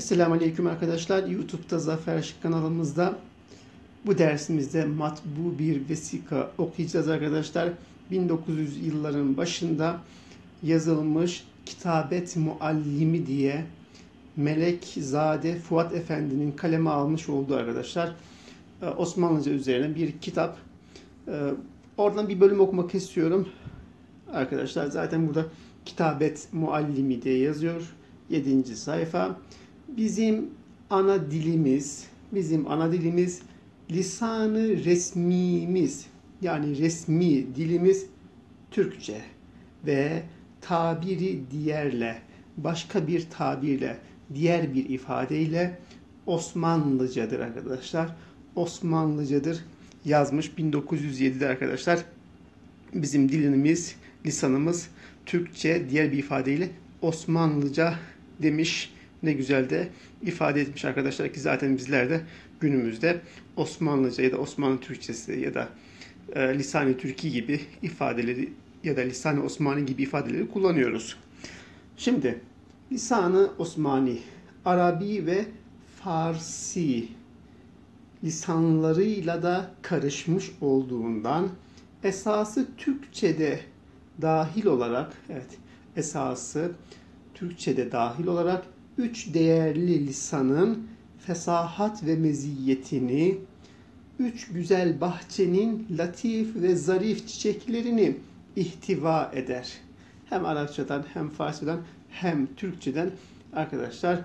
Esselamu Aleyküm arkadaşlar. YouTube'da Zafer Şık kanalımızda bu dersimizde matbu bir vesika okuyacağız arkadaşlar. 1900 yılların başında yazılmış Kitabet Muallimi diye Melek Zade Fuat Efendi'nin kaleme almış olduğu arkadaşlar e, Osmanlıca üzerine bir kitap. E, oradan bir bölüm okumak istiyorum. Arkadaşlar zaten burada Kitabet Muallimi diye yazıyor. 7. sayfa. Bizim ana dilimiz, bizim ana dilimiz lisanı resmimiz yani resmi dilimiz Türkçe ve tabiri diğerle başka bir tabirle diğer bir ifadeyle Osmanlıcadır arkadaşlar. Osmanlıcadır yazmış 1907'de arkadaşlar. Bizim dilimiz, lisanımız Türkçe diğer bir ifadeyle Osmanlıca demiş. Ne güzel de ifade etmiş arkadaşlar ki zaten bizler de günümüzde Osmanlıca ya da Osmanlı Türkçesi ya da e, lisan-ı Türki gibi ifadeleri ya da lisan-ı Osmani gibi ifadeleri kullanıyoruz. Şimdi lisanı Osmani, Arabi ve Farsi lisanlarıyla da karışmış olduğundan esası Türkçe'de dahil olarak evet esası Türkçe'de dahil olarak üç değerli lisanın fesahat ve meziyetini, üç güzel bahçenin latif ve zarif çiçeklerini ihtiva eder. Hem Arapçadan hem Farsçadan hem Türkçeden arkadaşlar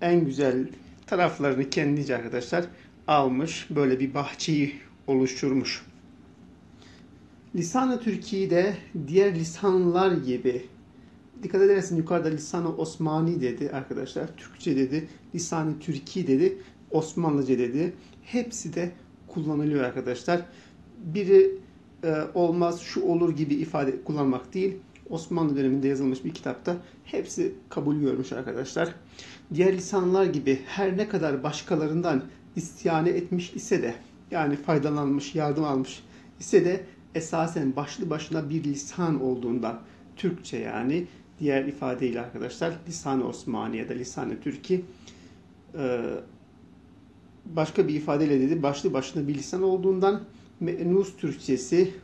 en güzel taraflarını kendince arkadaşlar almış. Böyle bir bahçeyi oluşturmuş. Lisan-ı Türkiye'de diğer lisanlar gibi dikkat edersin yukarıda lisan-ı Osmani dedi arkadaşlar. Türkçe dedi, lisan-ı Türki dedi, Osmanlıca dedi. Hepsi de kullanılıyor arkadaşlar. Biri e, olmaz, şu olur gibi ifade kullanmak değil. Osmanlı döneminde yazılmış bir kitapta hepsi kabul görmüş arkadaşlar. Diğer lisanlar gibi her ne kadar başkalarından istiyane etmiş ise de yani faydalanmış, yardım almış ise de esasen başlı başına bir lisan olduğundan Türkçe yani diğer ifadeyle arkadaşlar lisan-ı Osmani ya da lisan-ı Türki e, başka bir ifadeyle dedi başlı başına bir lisan olduğundan Menus Türkçesi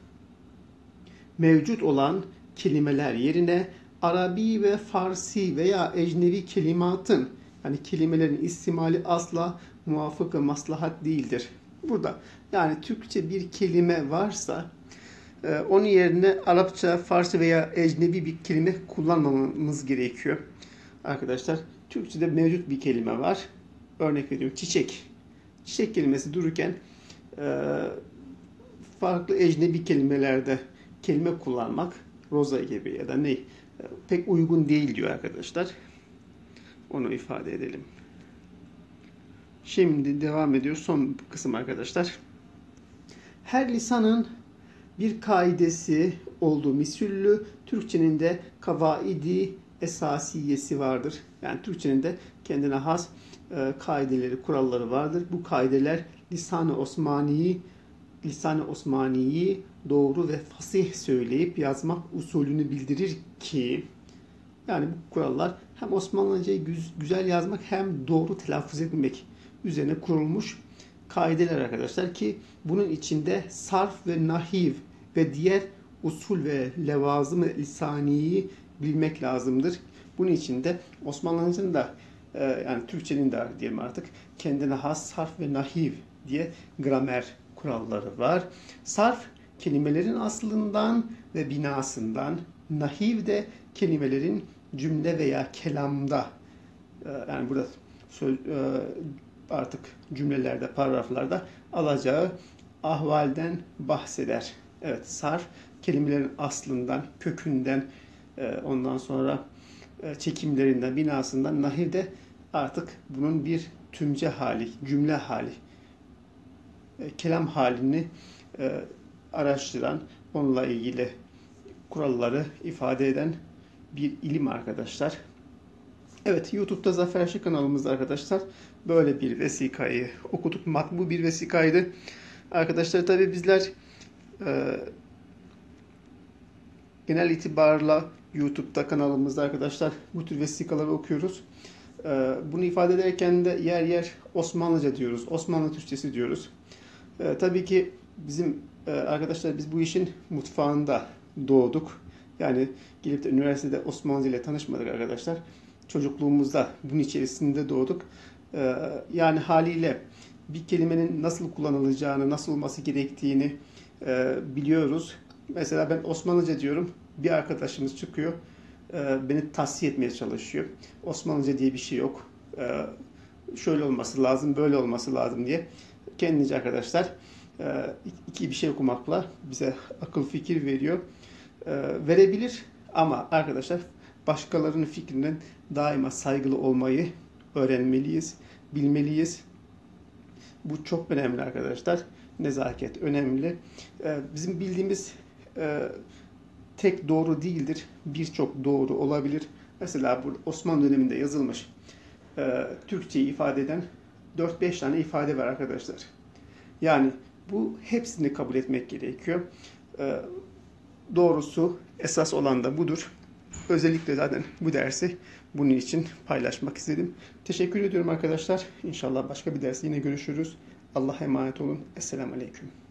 mevcut olan kelimeler yerine Arabi ve Farsi veya ecnevi kelimatın yani kelimelerin istimali asla muvafık ve maslahat değildir. Burada yani Türkçe bir kelime varsa onun yerine Arapça, Farsça veya ecnebi bir kelime kullanmamamız gerekiyor. Arkadaşlar Türkçe'de mevcut bir kelime var. Örnek veriyorum çiçek. Çiçek kelimesi dururken e, farklı ecnebi kelimelerde kelime kullanmak roza gibi ya da ne pek uygun değil diyor arkadaşlar. Onu ifade edelim. Şimdi devam ediyor son kısım arkadaşlar. Her lisanın bir kaidesi olduğu misüllü, Türkçenin de kavaidi esasiyesi vardır. Yani Türkçenin de kendine has e, kaideleri, kuralları vardır. Bu kaideler lisan-ı Osmani'yi lisan-ı Osmani'yi doğru ve fasih söyleyip yazmak usulünü bildirir ki yani bu kurallar hem Osmanlıcayı güzel yazmak hem doğru telaffuz etmek üzerine kurulmuş kaideler arkadaşlar ki bunun içinde sarf ve nahiv ve diğer usul ve levazım lisaniyi bilmek lazımdır. Bunun için de Osmanlıca'nın da e, yani Türkçenin de diyelim artık kendine has sarf ve nahiv diye gramer kuralları var. Sarf kelimelerin aslından ve binasından, nahiv de kelimelerin cümle veya kelamda e, yani burada söz, e, artık cümlelerde, paragraflarda alacağı ahvalden bahseder. Evet, sarf kelimelerin aslından, kökünden, e, ondan sonra çekimlerinden, binasından, nahiv de artık bunun bir tümce hali, cümle hali, kelam halini araştıran, onunla ilgili kuralları ifade eden bir ilim arkadaşlar. Evet YouTube'da Zafer Şık kanalımızda arkadaşlar böyle bir vesikayı okuduk. Matbu bir vesikaydı. Arkadaşlar tabi bizler e, genel itibarla YouTube'da kanalımızda arkadaşlar bu tür vesikaları okuyoruz. Ee, bunu ifade ederken de yer yer Osmanlıca diyoruz, Osmanlı Türkçesi diyoruz. Ee, tabii ki bizim e, arkadaşlar biz bu işin mutfağında doğduk. Yani gelip de üniversitede Osmanlıca ile tanışmadık arkadaşlar. Çocukluğumuzda bunun içerisinde doğduk. Ee, yani haliyle bir kelimenin nasıl kullanılacağını, nasıl olması gerektiğini e, biliyoruz. Mesela ben Osmanlıca diyorum, bir arkadaşımız çıkıyor, e, beni tavsiye etmeye çalışıyor. Osmanlıca diye bir şey yok. E, şöyle olması lazım, böyle olması lazım diye. Kendince arkadaşlar iki bir şey okumakla bize akıl fikir veriyor. Verebilir ama arkadaşlar başkalarının fikrinden daima saygılı olmayı öğrenmeliyiz, bilmeliyiz. Bu çok önemli arkadaşlar. Nezaket önemli. Ee, Bizim bildiğimiz e, tek doğru değildir. Birçok doğru olabilir. Mesela bu Osmanlı döneminde yazılmış e, Türkçeyi ifade eden 4-5 tane ifade var arkadaşlar. Yani bu hepsini kabul etmek gerekiyor. E, Doğrusu esas olan da budur. Özellikle zaten bu dersi bunun için paylaşmak istedim. Teşekkür ediyorum arkadaşlar. İnşallah başka bir derste yine görüşürüz. Allah'a emanet olun. Esselamu Aleyküm.